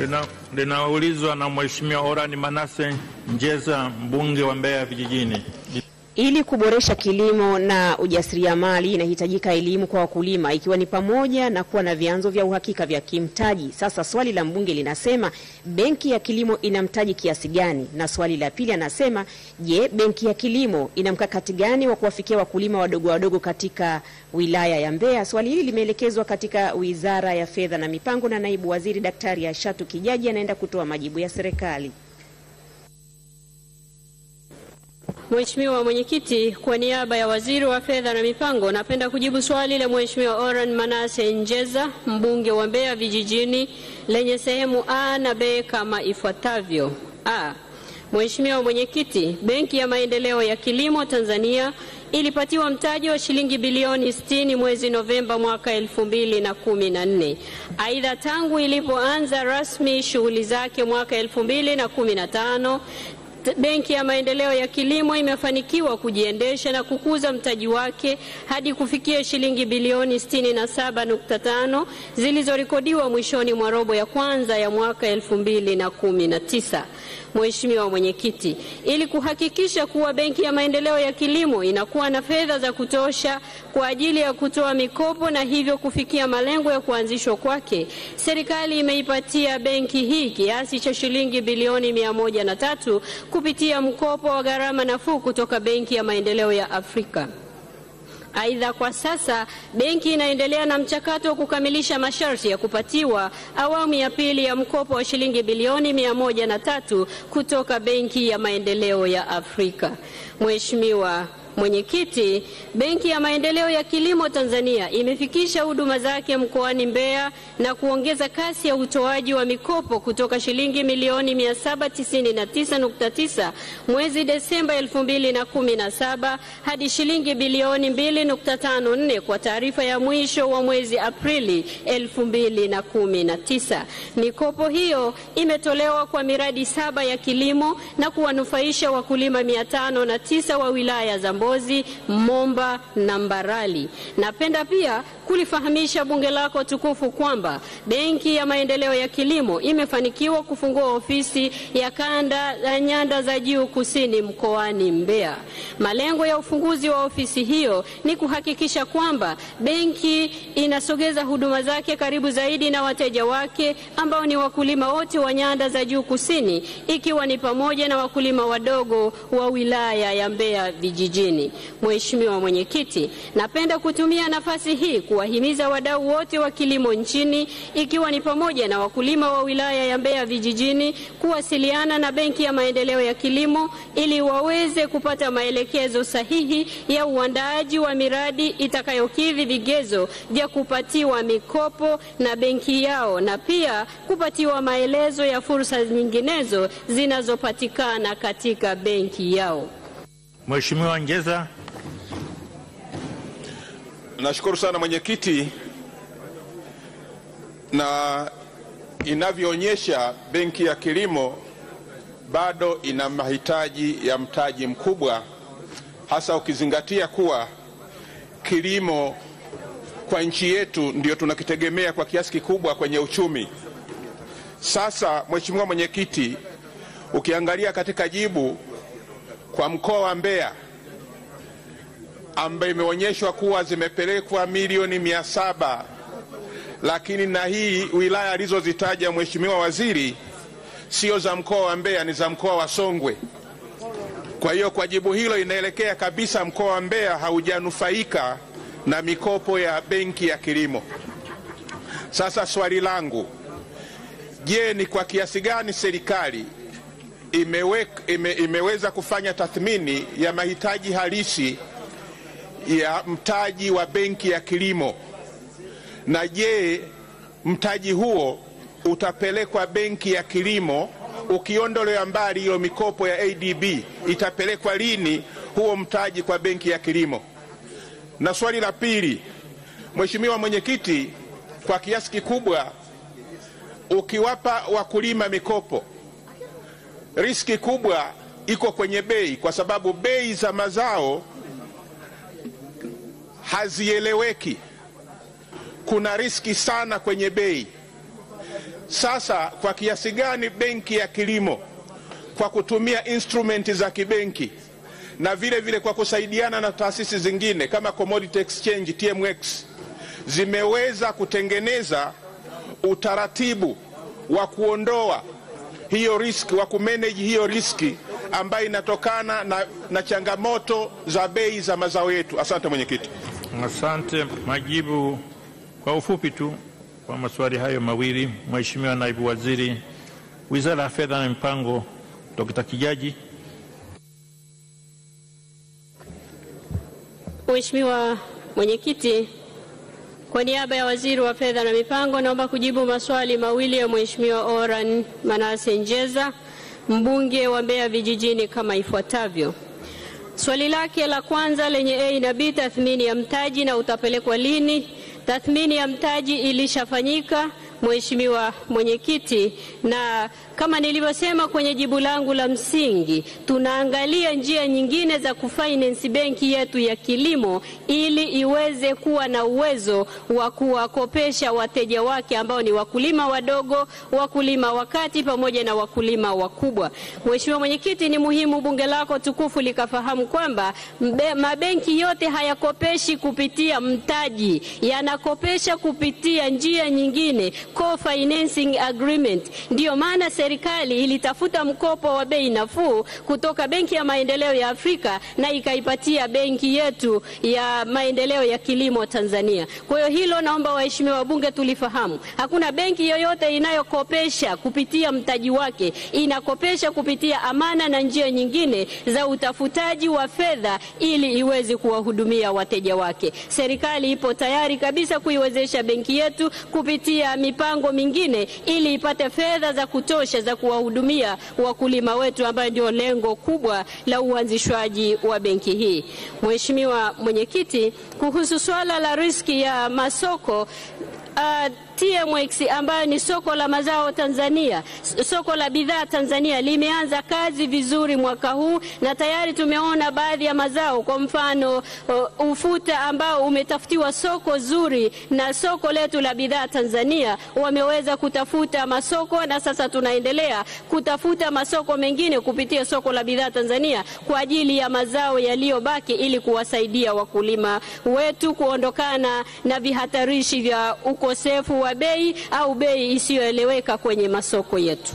lina- linaulizwa na Mheshimiwa Orani Manase Njeza, mbunge wa Mbeya Vijijini. Ili kuboresha kilimo na ujasiriamali inahitajika elimu kwa wakulima ikiwa ni pamoja na kuwa na vyanzo vya uhakika vya kimtaji. Sasa swali la mbunge linasema benki ya kilimo ina mtaji kiasi gani? Na swali la pili anasema je, benki ya kilimo ina mkakati gani wa kuwafikia wakulima wadogo wadogo katika wilaya ya Mbeya? Swali hili limeelekezwa katika Wizara ya Fedha na Mipango na naibu waziri Daktari Ashatu Kijaji anaenda kutoa majibu ya serikali. Mheshimiwa Mwenyekiti, kwa niaba ya Waziri wa Fedha na Mipango, napenda kujibu swali la Mheshimiwa Oran Manase Njeza, mbunge wa Mbeya Vijijini, lenye sehemu A na B kama ifuatavyo. A. Mheshimiwa Mwenyekiti, Benki ya Maendeleo ya Kilimo Tanzania ilipatiwa mtaji wa shilingi bilioni 60 mwezi Novemba mwaka 2014. Aidha, tangu ilipoanza rasmi shughuli zake mwaka 2015 T- Benki ya Maendeleo ya Kilimo imefanikiwa kujiendesha na kukuza mtaji wake hadi kufikia shilingi bilioni 67.5 zilizorekodiwa mwishoni mwa robo ya kwanza ya mwaka 2019. Mheshimiwa Mwenyekiti, ili kuhakikisha kuwa Benki ya Maendeleo ya Kilimo inakuwa na fedha za kutosha kwa ajili ya kutoa mikopo na hivyo kufikia malengo ya kuanzishwa kwake, serikali imeipatia benki hii kiasi cha shilingi bilioni mia moja na tatu kupitia mkopo wa gharama nafuu kutoka Benki ya Maendeleo ya Afrika. Aidha, kwa sasa benki inaendelea na mchakato wa kukamilisha masharti ya kupatiwa awamu ya pili ya mkopo wa shilingi bilioni mia moja na tatu kutoka Benki ya Maendeleo ya Afrika. Mheshimiwa Mwenyekiti, Benki ya Maendeleo ya Kilimo Tanzania imefikisha huduma zake mkoani Mbeya na kuongeza kasi ya utoaji wa mikopo kutoka shilingi milioni 799.9 mwezi Desemba 2017 hadi shilingi bilioni 2.54 kwa taarifa ya mwisho wa mwezi Aprili 2019. Mikopo hiyo imetolewa kwa miradi saba ya kilimo na kuwanufaisha wakulima 509 wa wilaya za Mbozi, Momba na Mbarali. Napenda pia kulifahamisha bunge lako tukufu kwamba Benki ya Maendeleo ya Kilimo imefanikiwa kufungua ofisi ya kanda ya nyanda za juu kusini mkoani Mbeya. Malengo ya ufunguzi wa ofisi hiyo ni kuhakikisha kwamba benki inasogeza huduma zake karibu zaidi na wateja wake ambao ni wakulima wote wa nyanda za juu kusini, ikiwa ni pamoja na wakulima wadogo wa wilaya ya Mbeya vijijini. Mheshimiwa Mwenyekiti, napenda kutumia nafasi hii kuwahimiza wadau wote wa kilimo nchini ikiwa ni pamoja na wakulima wa wilaya ya Mbeya vijijini kuwasiliana na Benki ya Maendeleo ya Kilimo ili waweze kupata maelekezo sahihi ya uandaaji wa miradi itakayokidhi vigezo vya kupatiwa mikopo na benki yao na pia kupatiwa maelezo ya fursa nyinginezo zinazopatikana katika benki yao. Mheshimiwa Ngeza. Nashukuru sana mwenyekiti, na inavyoonyesha benki ya kilimo bado ina mahitaji ya mtaji mkubwa, hasa ukizingatia kuwa kilimo kwa nchi yetu ndio tunakitegemea kwa kiasi kikubwa kwenye uchumi. Sasa Mheshimiwa Mwenyekiti, ukiangalia katika jibu kwa mkoa wa Mbeya ambayo imeonyeshwa kuwa zimepelekwa milioni mia saba lakini na hii wilaya alizozitaja Mheshimiwa Waziri sio za mkoa wa Mbeya, ni za mkoa wa Songwe. Kwa hiyo kwa jibu hilo inaelekea kabisa mkoa wa Mbeya haujanufaika na mikopo ya benki ya kilimo. Sasa swali langu, je, ni kwa kiasi gani serikali imewe, ime, imeweza kufanya tathmini ya mahitaji halisi ya mtaji wa benki ya kilimo, na je, mtaji huo utapelekwa benki ya kilimo ukiondolewa mbali hiyo mikopo ya ADB, itapelekwa lini huo mtaji kwa benki ya kilimo? Na swali la pili, Mheshimiwa Mwenyekiti, kwa kiasi kikubwa ukiwapa wakulima mikopo, riski kubwa iko kwenye bei, kwa sababu bei za mazao hazieleweki. Kuna riski sana kwenye bei. Sasa kwa kiasi gani benki ya kilimo kwa kutumia instrumenti za kibenki na vile vile kwa kusaidiana na taasisi zingine kama Commodity Exchange TMX zimeweza kutengeneza utaratibu wa kuondoa hiyo riski, wa kumanage hiyo riski ambayo inatokana na, na changamoto za bei za mazao yetu. Asante mwenyekiti. Asante. Majibu kwa ufupi tu kwa maswali hayo mawili, Mheshimiwa Naibu Waziri Wizara ya Fedha na Mipango, Dr. Kijaji. Mheshimiwa Mwenyekiti, kwa niaba ya Waziri wa Fedha na Mipango naomba kujibu maswali mawili ya Mheshimiwa Oran Manase Njeza, mbunge wa Mbeya Vijijini kama ifuatavyo. Swali lake la kwanza lenye A na B, tathmini ya mtaji na utapelekwa lini? Tathmini ya mtaji ilishafanyika Mheshimiwa Mwenyekiti, na kama nilivyosema kwenye jibu langu la msingi, tunaangalia njia nyingine za kufinance benki yetu ya kilimo ili iweze kuwa na uwezo wa kuwakopesha wateja wake ambao ni wakulima wadogo, wakulima wakati pamoja na wakulima wakubwa. Mheshimiwa Mwenyekiti, ni muhimu bunge lako tukufu likafahamu kwamba mabenki yote hayakopeshi kupitia mtaji, yanakopesha kupitia njia nyingine co-financing agreement. Ndiyo maana serikali ilitafuta mkopo wa bei nafuu kutoka Benki ya Maendeleo ya Afrika na ikaipatia benki yetu ya maendeleo ya kilimo Tanzania. Kwa hiyo hilo naomba waheshimiwa wabunge tulifahamu. Hakuna benki yoyote inayokopesha kupitia mtaji wake, inakopesha kupitia amana na njia nyingine za utafutaji wa fedha ili iweze kuwahudumia wateja wake. Serikali ipo tayari kabisa kuiwezesha benki yetu kupitia mipango mingine ili ipate fedha za kutosha za kuwahudumia wakulima wetu ambayo ndio lengo kubwa la uanzishwaji wa benki hii. Mheshimiwa Mwenyekiti, kuhusu swala la riski ya masoko uh, TMX ambayo ni soko la mazao Tanzania, soko la bidhaa Tanzania limeanza kazi vizuri mwaka huu na tayari tumeona baadhi ya mazao, kwa mfano ufuta ambao umetafutiwa soko zuri na soko letu la bidhaa Tanzania wameweza kutafuta masoko, na sasa tunaendelea kutafuta masoko mengine kupitia soko la bidhaa Tanzania kwa ajili ya mazao yaliyobaki ili kuwasaidia wakulima wetu kuondokana na vihatarishi vya ukosefu bei au bei isiyoeleweka kwenye masoko yetu.